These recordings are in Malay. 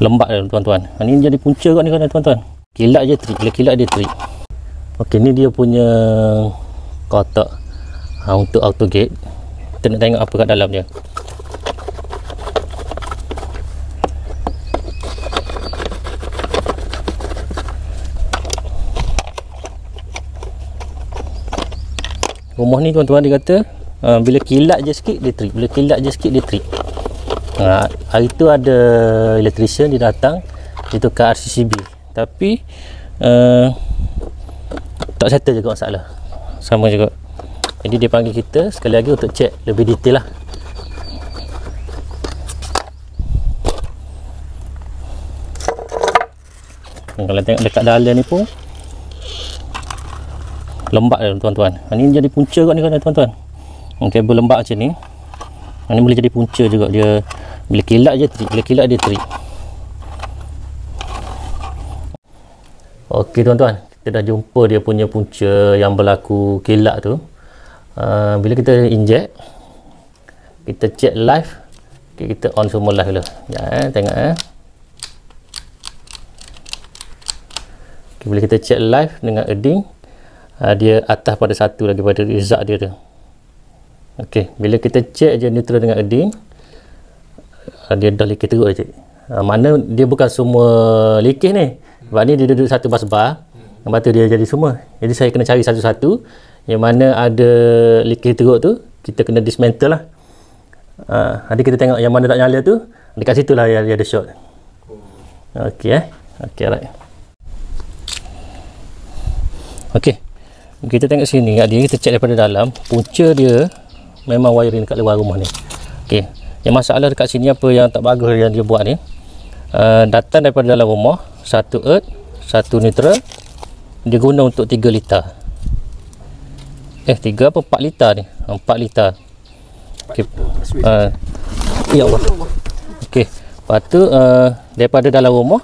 lembab dia tuan-tuan. Ha, ni jadi punca kat ni kan tuan-tuan? Kilat je trik. Bila kilat dia trik. Ok ni dia punya kotak ha, untuk auto gate kita nak tengok apa kat dalam dia. Rumah ni tuan-tuan dia kata uh, bila kilat je sikit dia trip bila kilat je sikit dia trip uh, hari tu ada electrician dia datang dia tukar RCCB tapi uh, tak settle juga masalah. Sama juga. Jadi dia panggil kita sekali lagi untuk check lebih detail lah. Dan kalau tengok dekat dalam ni pun lembab dia tuan-tuan. Ha, ni jadi punca kat ni kan tuan-tuan. Hmm, kabel lembab macam ni Ha, ni boleh jadi punca juga. Dia bila kilat je trik bila kilat dia trik ok tuan-tuan. Kita dah jumpa dia punya punca yang berlaku kilat tu. Uh, bila kita inject kita check live. Okay, kita on semua live dulu. Ya eh, tengok eh. Okay, bila kita check live dengan earding uh, dia atas pada satu lagi pada result dia tu ok bila kita check je neutral dengan earding uh, dia dah lekeh teruk je. Uh, mana dia bukan semua lekeh ni. Sebab ni dia duduk satu bus bar lepas tu dia jadi semua. Jadi saya kena cari satu-satu yang mana ada lekeh teruk tu kita kena dismantle lah. Uh, nanti kita tengok yang mana tak nyala tu dekat situ lah yang ada short ok eh. Ok right ok kita tengok sini kat dia kita check daripada dalam. Punca dia memang wiring dekat luar rumah ni. Ok yang masalah dekat sini apa yang tak bagus yang dia buat ni? Uh, datang daripada dalam rumah satu earth satu neutral dia guna untuk 3 liter. Eh 3 apa? 4 liter ni. 4 liter. Ok uh, ya Allah. Ok lepas tu uh, daripada dalam rumah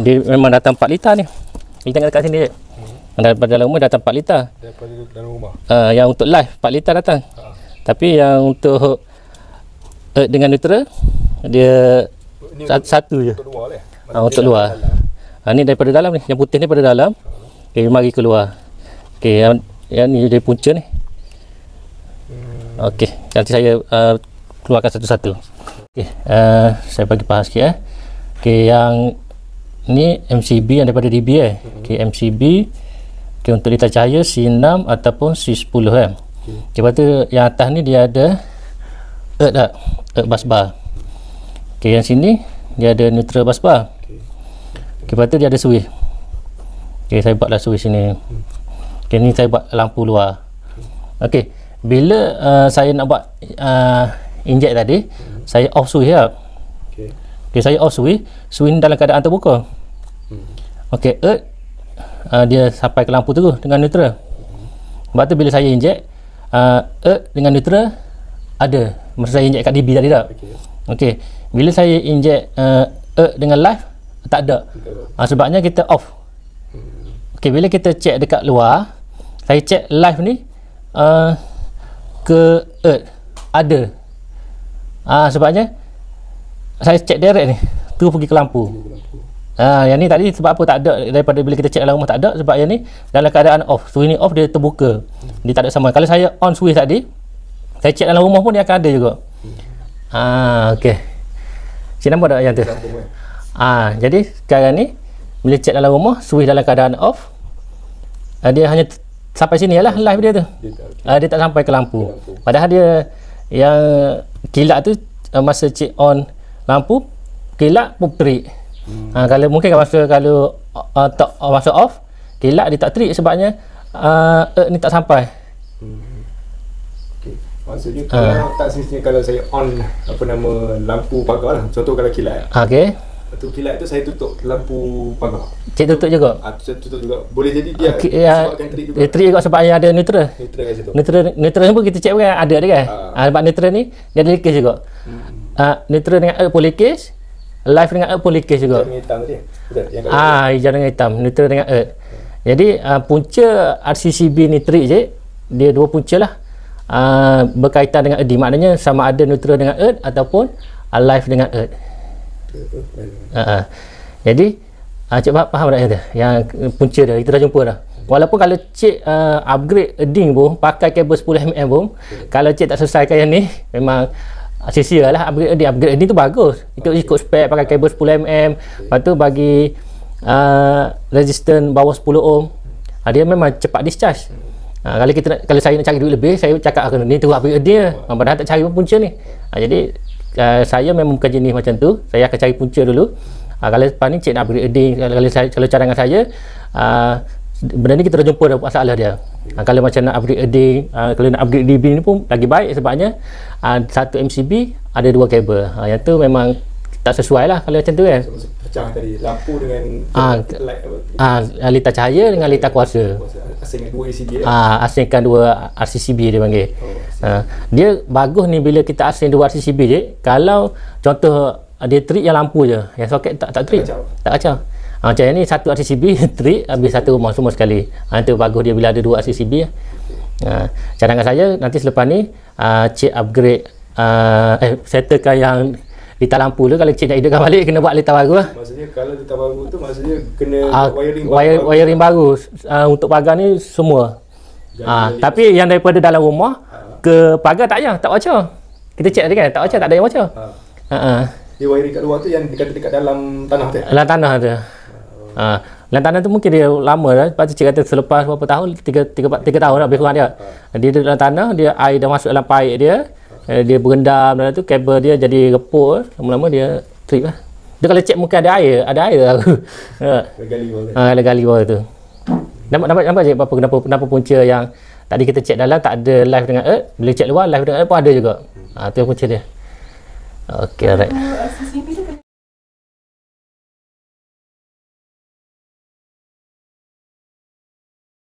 dia memang datang 4 liter ni. Kita tengok dekat sini je. Daripada dalam rumah datang 4 liter. Daripada dalam rumah. uh, yang untuk live 4 liter datang. Ha. Tapi yang untuk uh, dengan neutral dia Ini sat- satu je untuk luar. Ah, untuk luar. Ha, ni daripada dalam ni. Yang putih ni daripada dalam. Okey, mari keluar. Okey, yang, yang ni dia punca ni. Okey, nanti saya uh, keluarkan satu-satu. Okey, uh, saya bagi faham sikit eh. Okey, yang ni MCB yang daripada DB eh. Okey, MCB Okey, untuk lita cahaya C6 ataupun C10 kan. Okey, lepas tu yang atas ni dia ada ERT tak? ERT bus bar. Okey, yang sini dia ada neutral bus bar. Okey, lepas tu dia ada switch. Okey, saya buatlah switch sini. Okey, ni saya buat lampu luar. Okey, bila uh, saya nak buat uh, inject tadi, saya off switch ya. Okey. Okey, saya off switch, switch ni dalam keadaan terbuka. Okey, earth uh, dia sampai ke lampu terus dengan neutral. Lepas tu bila saya inject, uh, earth dengan neutral ada. Masa saya inject kat DB tadi tak? Okey. Okey, bila saya inject uh, earth dengan live tak ada. Uh, sebabnya kita off. Okey, bila kita check dekat luar, saya check live ni uh, ke earth ada. Uh, sebabnya saya check direct ni, tu pergi ke lampu. Ah yang ni tadi sebab apa tak ada daripada bila kita check dalam rumah tak ada sebab yang ni dalam keadaan off. Switch ni off dia terbuka. Dia tak ada sama. Kalau saya on switch tadi, saya check dalam rumah pun dia akan ada juga. Ah okey. Cik nampak tak yang tu? Eh. Ah, jadi sekarang ni bila check dalam rumah, switch dalam keadaan off. Ah, dia hanya sampai sini lah live dia tu. Dia tak. Dia tak sampai ke lampu. lampu. Padahal dia yang kilat tu masa check on lampu kilat pun terik. Hmm. Ah, kalau mungkin kalau masa kalau uh, tak uh, masa off kilat dia tak terik sebabnya uh, uh, ni tak sampai. Okey. Maksudnya kalau tak semestinya kalau saya on apa nama lampu pagar lah. Contoh kalau kilat. Ah, Okey. Tu kilat tu saya tutup lampu pagar. Cik tutup juga. Ah, saya tutup juga. Boleh jadi dia Okay, ya, sebabkan terik juga. dia terik juga sebabnya ada neutral. Neutral kat situ. Neutral neutral pun kita check kan ada dia kan. Ah. Ah. sebab neutral ni dia ada leakage juga. Ah neutral dengan earth pun leakage, live dengan earth pun leakage juga. Hitam tadi. Ah hijau dengan hitam, neutral dengan earth. Jadi ah, punca RCCB ni trik je, dia dua punca lah. Ah berkaitan dengan earth maknanya sama ada neutral dengan earth ataupun ah, live dengan earth. Ha, ha. Jadi uh, cik faham, faham tak kata? Yang uh, punca dia kita dah jumpa dah. Walaupun kalau cik uh, upgrade earding pun pakai kabel 10mm pun kalau cik tak selesaikan yang ni memang sia-sia lah upgrade earding. Upgrade earding tu bagus. Ikut ikut spek pakai kabel 10mm. Lepas tu bagi uh, resistance bawah 10 ohm. Uh, dia memang cepat discharge. Ha, kalau kita nak, kalau saya nak cari duit lebih saya cakap aku ni tu upgrade dia ha, padahal tak cari pun punca ni ha, jadi uh, saya memang bukan jenis macam tu saya akan cari punca dulu ha, kalau lepas ni cik nak upgrade kalau, saya, kalau cadangan saya uh, benda ni kita dah jumpa dah masalah dia ha, kalau macam nak upgrade earding uh, kalau nak upgrade DB ni pun lagi baik sebabnya uh, satu MCB ada dua kabel ha, yang tu memang tak sesuai lah kalau macam tu kan pecah tadi lampu dengan Ah, light ah, lita cahaya dengan lita kuasa asing dua ACD eh? Ah, asingkan dua RCCB dia panggil. Oh, Ah, dia bagus ni bila kita asing dua RCCB je. Kalau contoh ah, dia trip yang lampu je, yang soket tak tak trip. kacau. Tak kacau. Ah, macam ni satu RCCB trip habis satu rumah semua sekali. Ah, itu bagus dia bila ada dua RCCB. Ah, cadangan saya nanti selepas ni ah, cik upgrade ah, eh settlekan yang lita lampu tu kalau cik nak hidupkan balik kena buat lita baru lah. maksudnya kalau kita baru tu maksudnya kena Ah, wiring wire, baru. wiring baru uh, untuk pagar ni semua. Ah, tapi yang daripada dalam rumah ke pagar tak payah, tak baca. Kita cek tadi kan, tak baca, tak ada yang baca. Ha ah. Dia wiring kat luar tu yang dikata dekat dalam tanah tu. Dalam tanah tu. Ha, dalam tanah tu mungkin dia lama dah. Lepas tu cik kata selepas berapa tahun, tiga, tiga, tiga tahun dah lebih kurang dia. Dia duduk dalam tanah, dia air dah masuk dalam paip dia. Eh, Dia berendam dalam tu, kabel dia jadi reput. Lama-lama dia trip lah. Dia kalau cek mungkin ada air, ada air lah. Ha. Gali bawah tu. Ha, ada gali bawah tu. Nampak nampak nampak je apa kenapa kenapa punca yang tadi kita cek dalam tak ada live dengan earth, bila cek luar live dengan earth pun ada juga. Ha tu punca dia. Okey alright. Uh,